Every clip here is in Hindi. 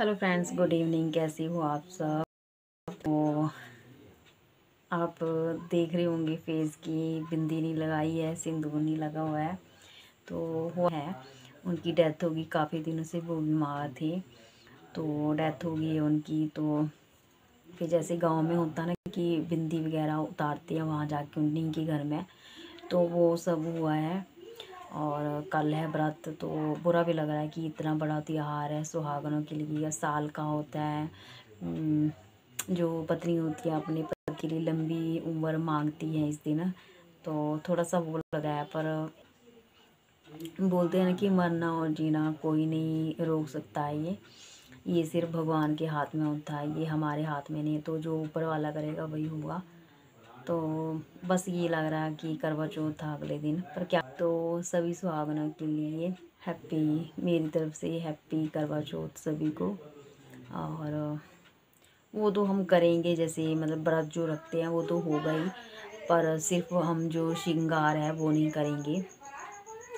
Hello friends, good evening. कैसी हो आप सब? तो आप देख रहे होंगे फेस की बिंदी नहीं लगाई है, सिंदूर नहीं लगा हुआ है। तो वो है, उनकी डेथ होगी काफ़ी दिनों से, वो बीमार थे। तो डेथ होगी उनकी तो फिर जैसे गाँव में होता ना कि बिंदी वगैरह उतारते हैं, वहाँ जाके उन्हीं के घर में। तो वो सब हुआ है। और कल है व्रत तो बुरा भी लग रहा है कि इतना बड़ा त्यौहार है सुहागनों के लिए या साल का होता है। जो पत्नी होती है, अपने पति के लिए लंबी उम्र मांगती है इस दिन तो थोड़ा सा वो लग रहा है, पर बोलते हैं ना कि मरना और जीना कोई नहीं रोक सकता है ये। ये सिर्फ़ भगवान के हाथ में होता है, ये हमारे हाथ में नहीं तो जो ऊपर वाला करेगा वही होगा। तो बस ये लग रहा है कि करवा चौथ था अगले दिन, पर क्या? तो सभी सुहागनों के लिए हैप्पी मेरी तरफ़ से हैप्पी करवा चौथ सभी को। और वो तो हम करेंगे जैसे मतलब व्रत जो रखते हैं वो तो होगा ही, पर सिर्फ़ हम जो श्रृंगार है वो नहीं करेंगे।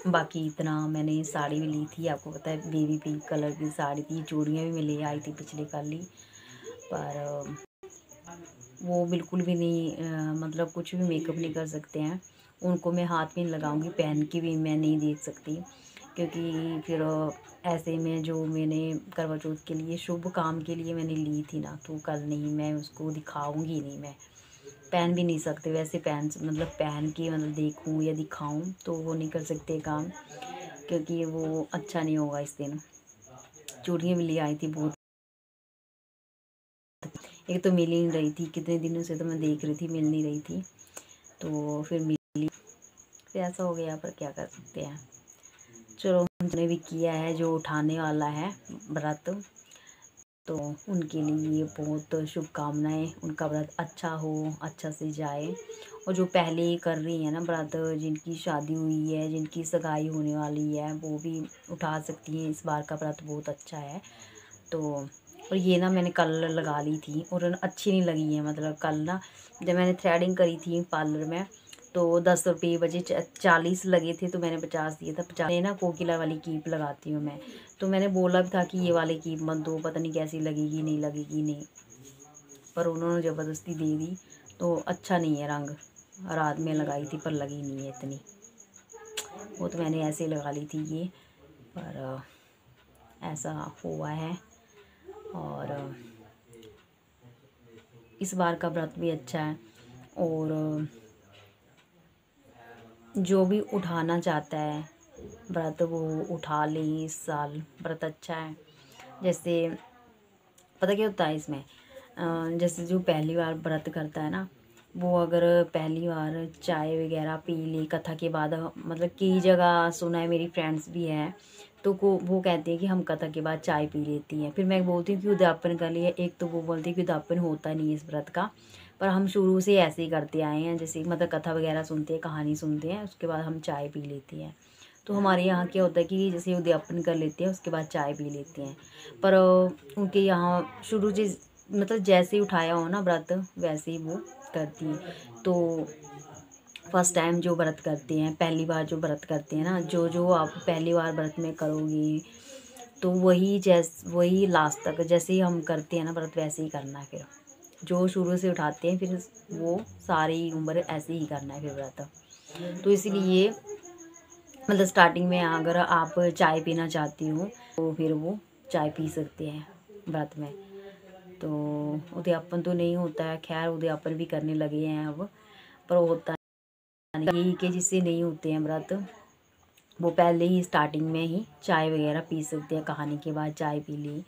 बाकी इतना मैंने साड़ी भी ली थी, आपको पता है बेबी पिंक कलर की साड़ी थी, चूड़ियाँ भी मिले, आई थी पिछले कल ही पर वो बिल्कुल भी नहीं आ, मतलब कुछ भी मेकअप नहीं कर सकते हैं। उनको मैं हाथ में लगाऊँगी पहन के भी मैं नहीं देख सकती। क्योंकि फिर ऐसे में जो मैंने करवा चौथ के लिए शुभ काम के लिए मैंने ली थी ना तो कल नहीं मैं उसको दिखाऊँगी नहीं मैं। पहन भी नहीं सकते वैसे पहन मतलब पहन के मतलब देखूँ या दिखाऊँ तो वो नहीं कर सकते काम। क्योंकि वो अच्छा नहीं होगा इस दिन। चूड़ियाँ भी ले आई थी बहुत एक तो मिल ही नहीं रही थी, कितने दिनों से तो मैं देख रही थी, मिल नहीं रही थी। तो फिर मिली, फिर ऐसा हो गया, पर क्या कर सकते हैं। चलो, उन्होंने भी किया है, जो उठाने वाला है व्रत। तो उनके लिए बहुत शुभकामनाएँ, उनका व्रत अच्छा हो अच्छा से जाए। और जो पहले कर रही है ना व्रत, जिनकी शादी हुई है, जिनकी सगाई होने वाली है, वो भी उठा सकती हैं, इस बार का व्रत बहुत अच्छा है। तो और ये ना मैंने कल लगा ली थी और अच्छी नहीं लगी है मतलब कल ना जब मैंने थ्रेडिंग करी थी पार्लर में तो दस रुपये बजे चालीस लगे थे तो मैंने पचास दिए था, पचास ना कोकिला वाली कीप लगाती हूँ मैं। तो मैंने बोला भी था कि ये वाली कीप मत दो, पता नहीं कैसी लगेगी, नहीं लगेगी, नहीं। पर उन्होंने ज़बरदस्ती दे दी तो अच्छा नहीं है रंग। रात में लगाई थी, पर लगी नहीं है इतनी। वो तो मैंने ऐसे लगा ली थी ये, पर ऐसा हुआ है। और इस बार का व्रत भी अच्छा है और जो भी उठाना चाहता है, व्रत वो उठा ले इस साल। व्रत अच्छा है। जैसे, पता क्या होता है इसमें? जैसे जो पहली बार व्रत करता है ना वो अगर पहली बार चाय वगैरह पी ली, कथा के बाद मतलब कई जगह सुना है, मेरी फ्रेंड्स भी हैं तो को, वो कहते हैं कि हम कथा के बाद चाय पी लेती हैं। फिर मैं बोलती हूँ कि उद्यापन कर लिया एक तो वो बोलती है कि उद्यापन होता नहीं है इस व्रत का, पर हम शुरू से ऐसे ही करते आए हैं, जैसे मतलब कथा वगैरह सुनते हैं, कहानी सुनते हैं, उसके बाद हम चाय पी लेते हैं। तो हमारे यहाँ क्या होता है कि जैसे उद्यापन कर लेते हैं, उसके बाद चाय पी लेते हैं। पर उनके यहाँ शुरू से मतलब जैसे ही उठाया हो ना व्रत, वैसे ही वो करती है। तो फ़र्स्ट टाइम जो व्रत करते हैं, पहली बार जो व्रत करते हैं ना, जो जो आप पहली बार व्रत में करोगे तो वही जैस, वही लास्ट तक, जैसे ही हम करते हैं ना व्रत, वैसे ही करना है फिर। जो शुरू से उठाते हैं, फिर वो सारी उम्र ऐसे ही करना है फिर व्रत। तो इसीलिए मतलब स्टार्टिंग में अगर आप चाय पीना चाहती हो तो फिर वो चाय पी सकते हैं व्रत में। तो उद्यापन तो नहीं होता है। खैर, उद्यापन भी करने लगे हैं अब, पर होता यही के जिससे नहीं होते हैं व्रत, वो पहले ही स्टार्टिंग में ही चाय वगैरह पी सकते हैं। कहानी के बाद चाय पी ली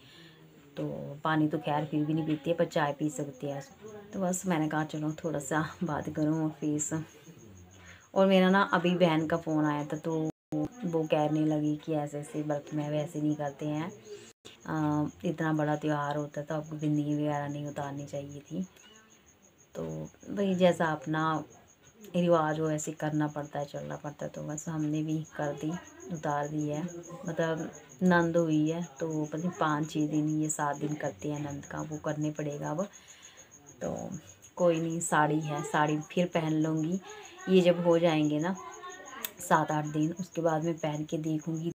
तो पानी तो खैर फिर भी नहीं पीती है पर चाय पी सकते हैं। तो बस मैंने कहा, चलो थोड़ा सा बात करूँ फेस और मेरा ना अभी बहन का फ़ोन आया था तो वो कहने लगी कि ऐसे ऐसे व्रत में वैसे नहीं करते हैं। इतना बड़ा त्यौहार होता तो आपको ज़िंदगी वगैरह नहीं उतारनी चाहिए थी। तो भाई जैसा अपना रिवाज हो, ऐसे करना पड़ता है, चलना पड़ता है तो बस हमने भी कर दी, उतार दी है। मतलब नंद हुई है तो पता नहीं पाँच छः दिन ये सात दिन करते हैं नंद का, वो करने पड़ेगा अब। तो कोई नहीं, साड़ी है, साड़ी फिर पहन लूँगी। ये जब हो जाएँगे ना, सात आठ दिन, उसके बाद मैं पहन के देखूँगी।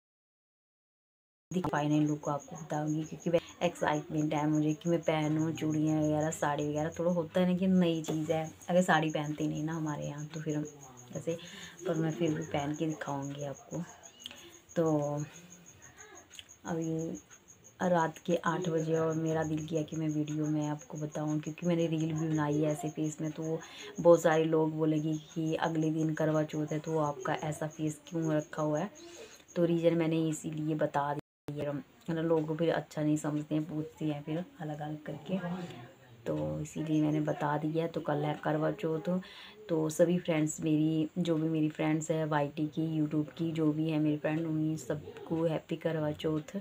फाइनल लुक आपको बताऊँगी, क्योंकि एक्साइटमेंट है मुझे कि मैं पहनूँ, चूड़ियाँ वगैरह, साड़ी वगैरह, थोड़ा होता है ना कि नई चीज़ है। अगर साड़ी पहनती नहीं ना हमारे यहाँ तो फिर ऐसे, पर मैं फिर भी पहन के दिखाऊँगी आपको। तो अभी रात के आठ बजे और मेरा दिल किया कि मैं वीडियो में आपको बताऊँ, क्योंकि मैंने रील भी बनाई है ऐसे फेस में तो बहुत सारे लोग बोलेंगे कि अगले दिन करवा चौथ है तो आपका ऐसा फेस क्यों रखा हुआ है? तो रीज़न मैंने इसीलिए बता दिया है लोग फिर अच्छा नहीं समझते हैं, पूछते हैं फिर अलग अलग करके। तो इसीलिए मैंने बता दिया तो कल है करवा चौथ तो सभी फ्रेंड्स मेरी, जो भी मेरी फ्रेंड्स है वाईटी की यूट्यूब की, जो भी है मेरी फ्रेंड उन्हीं सबको हैप्पी करवा चौथ